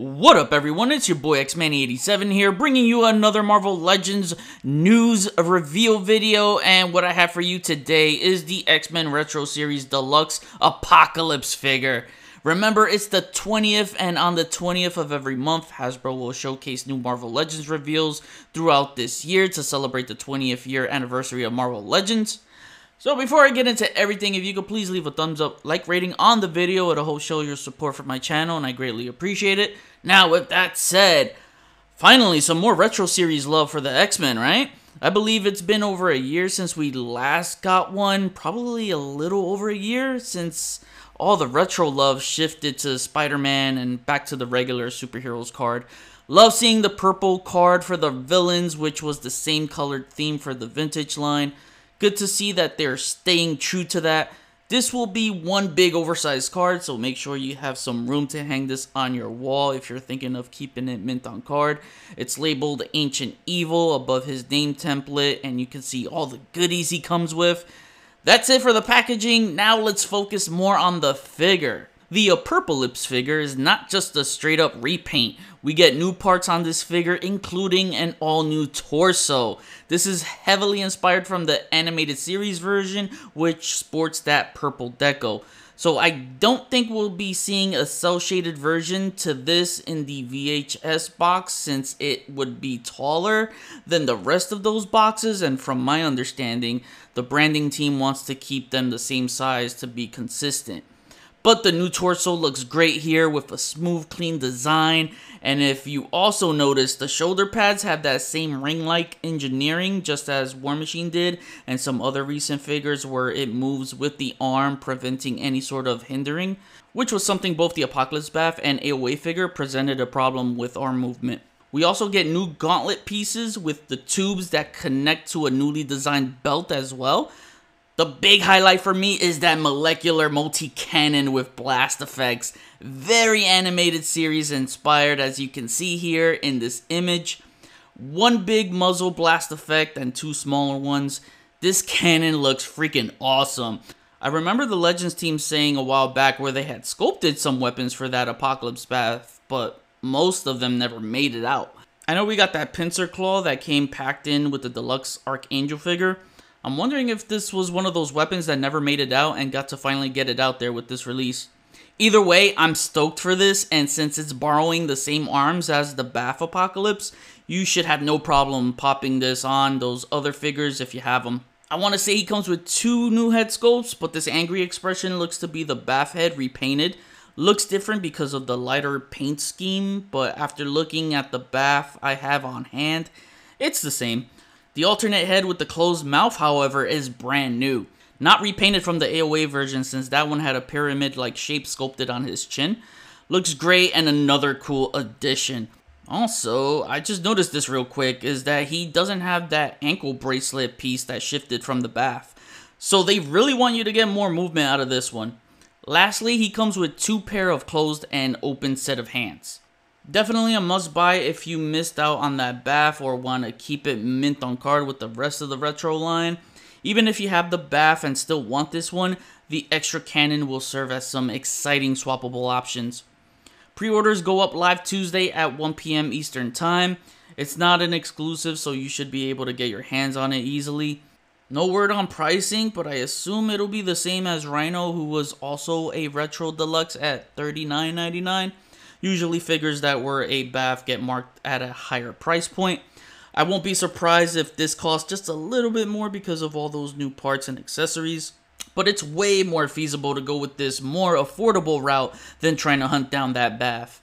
What up, everyone? It's your boy Xmanny87 here, bringing you another Marvel Legends news reveal video. And what I have for you today is the X Men Retro Series Deluxe Apocalypse figure. Remember, it's the 20th, and on the 20th of every month, Hasbro will showcase new Marvel Legends reveals throughout this year to celebrate the 20th year anniversary of Marvel Legends. So before I get into everything, if you could please leave a thumbs up, like rating on the video, it'll show your support for my channel, and I greatly appreciate it. Now, with that said, finally, some more retro series love for the X-Men, right? I believe it's been over a year since we last got one, probably a little over a year since all the retro love shifted to Spider-Man and back to the regular superheroes card. Love seeing the purple card for the villains, which was the same colored theme for the vintage line. Good to see that they're staying true to that. This will be one big oversized card, so make sure you have some room to hang this on your wall if you're thinking of keeping it mint on card. It's labeled Ancient Evil above his name template, and you can see all the goodies he comes with. That's it for the packaging, now let's focus more on the figure. The Apocalypse figure is not just a straight up repaint. We get new parts on this figure, including an all new torso. This is heavily inspired from the animated series version, which sports that purple deco. So I don't think we'll be seeing a cel shaded version to this in the VHS box since it would be taller than the rest of those boxes and from my understanding the branding team wants to keep them the same size to be consistent. But the new torso looks great here with a smooth, clean design. And if you also notice, the shoulder pads have that same ring-like engineering just as War Machine did and some other recent figures where it moves with the arm preventing any sort of hindering, which was something both the Apocalypse BAF and AOA figure presented a problem with arm movement. We also get new gauntlet pieces with the tubes that connect to a newly designed belt as well. The big highlight for me is that molecular multi-cannon with blast effects. Very animated series inspired as you can see here in this image. One big muzzle blast effect and two smaller ones. This cannon looks freaking awesome. I remember the Legends team saying a while back where they had sculpted some weapons for that Apocalypse BAF, but most of them never made it out. I know we got that pincer claw that came packed in with the deluxe Archangel figure, I'm wondering if this was one of those weapons that never made it out and got to finally get it out there with this release. Either way, I'm stoked for this, and since it's borrowing the same arms as the BAF Apocalypse, you should have no problem popping this on those other figures if you have them. I want to say he comes with two new head sculpts, but this angry expression looks to be the BAF head repainted. Looks different because of the lighter paint scheme, but after looking at the BAF I have on hand, it's the same. The alternate head with the closed mouth, however, is brand new. Not repainted from the AOA version since that one had a pyramid-like shape sculpted on his chin. Looks great and another cool addition. Also, I just noticed this real quick, is that he doesn't have that ankle bracelet piece that shifted from the BAF. So they really want you to get more movement out of this one. Lastly, he comes with two pair of closed and open set of hands. Definitely a must buy if you missed out on that BAF or want to keep it mint on card with the rest of the retro line. Even if you have the BAF and still want this one, the extra cannon will serve as some exciting swappable options. Pre-orders go up live Tuesday at 1 p.m. Eastern Time. It's not an exclusive, so you should be able to get your hands on it easily. No word on pricing, but I assume it'll be the same as Rhino, who was also a Retro Deluxe at $39.99. Usually figures that were a BAF get marked at a higher price point. I won't be surprised if this costs just a little bit more because of all those new parts and accessories. But it's way more feasible to go with this more affordable route than trying to hunt down that BAF.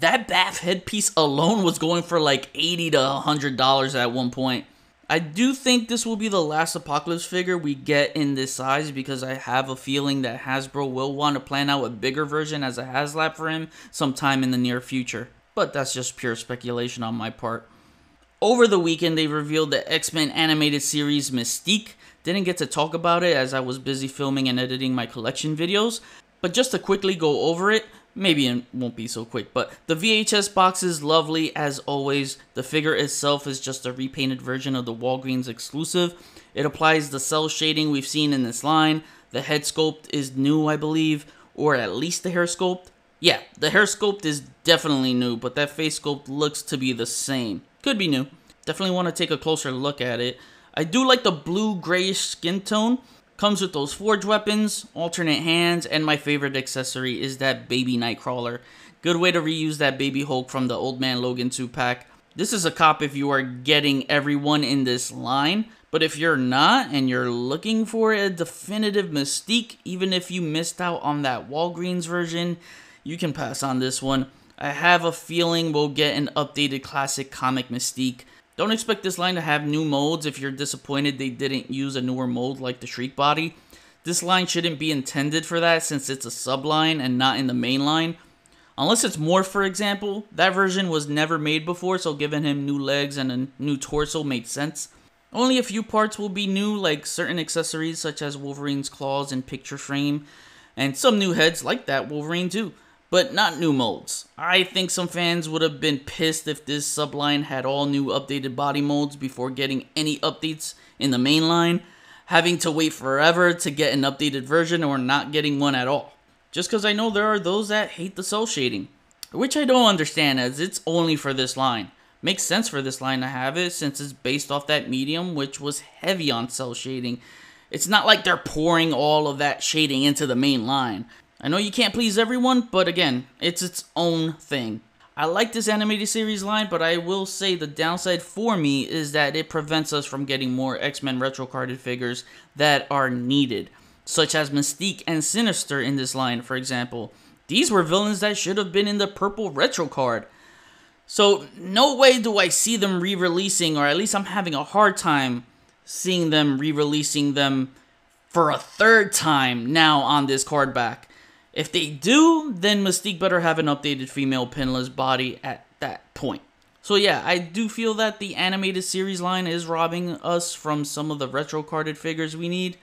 That BAF headpiece alone was going for like 80 to $100 at one point. I do think this will be the last Apocalypse figure we get in this size because I have a feeling that Hasbro will want to plan out a bigger version as a HasLab for him sometime in the near future. But that's just pure speculation on my part. Over the weekend, they revealed the X-Men animated series Mystique. Didn't get to talk about it as I was busy filming and editing my collection videos. But just to quickly go over it, maybe it won't be so quick, but the VHS box is lovely as always. The figure itself is just a repainted version of the Walgreens exclusive. It applies the cel shading we've seen in this line. The head sculpt is new, I believe, or at least the hair sculpt. Yeah, the hair sculpt is definitely new, but that face sculpt looks to be the same. Could be new. Definitely want to take a closer look at it. I do like the blue grayish skin tone. Comes with those forge weapons, alternate hands, and my favorite accessory is that baby Nightcrawler. Good way to reuse that baby Hulk from the Old Man Logan 2 pack. This is a cop if you are getting everyone in this line, but if you're not and you're looking for a definitive Mystique, even if you missed out on that Walgreens version, you can pass on this one. I have a feeling we'll get an updated classic comic Mystique. Don't expect this line to have new molds if you're disappointed they didn't use a newer mold like the Shriek body. This line shouldn't be intended for that since it's a subline and not in the main line. Unless it's Morph, for example, that version was never made before, so giving him new legs and a new torso made sense. Only a few parts will be new, like certain accessories such as Wolverine's claws and picture frame, and some new heads like that Wolverine too but not new molds. I think some fans would have been pissed if this subline had all new updated body molds before getting any updates in the main line, having to wait forever to get an updated version or not getting one at all. Just because I know there are those that hate the cel shading, which I don't understand as it's only for this line. Makes sense for this line to have it since it's based off that medium which was heavy on cel shading. It's not like they're pouring all of that shading into the main line. I know you can't please everyone, but again, it's its own thing. I like this animated series line, but I will say the downside for me is that it prevents us from getting more X-Men retro carded figures that are needed, such as Mystique and Sinister in this line, for example. These were villains that should have been in the purple retro card. So, no way do I see them re-releasing, or at least I'm having a hard time seeing them re-releasing them for a third time now on this card back. If they do, then Mystique better have an updated female pinless body at that point. So yeah, I do feel that the animated series line is robbing us from some of the retro carded figures we need.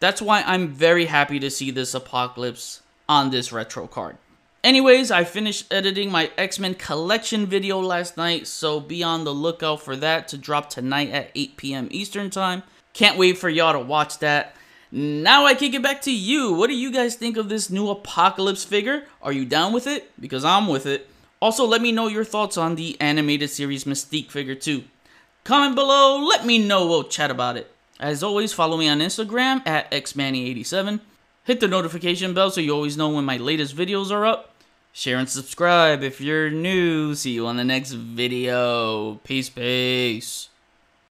That's why I'm very happy to see this Apocalypse on this retro card. Anyways, I finished editing my X-Men collection video last night, so be on the lookout for that to drop tonight at 8 p.m. Eastern Time. Can't wait for y'all to watch that. Now I kick it back to you. What do you guys think of this new Apocalypse figure? Are you down with it? Because I'm with it. Also, let me know your thoughts on the animated series Mystique figure too. Comment below, let me know, we'll chat about it. As always, follow me on Instagram at xmanny87. Hit the notification bell so you always know when my latest videos are up. Share and subscribe if you're new. See you on the next video. Peace, peace.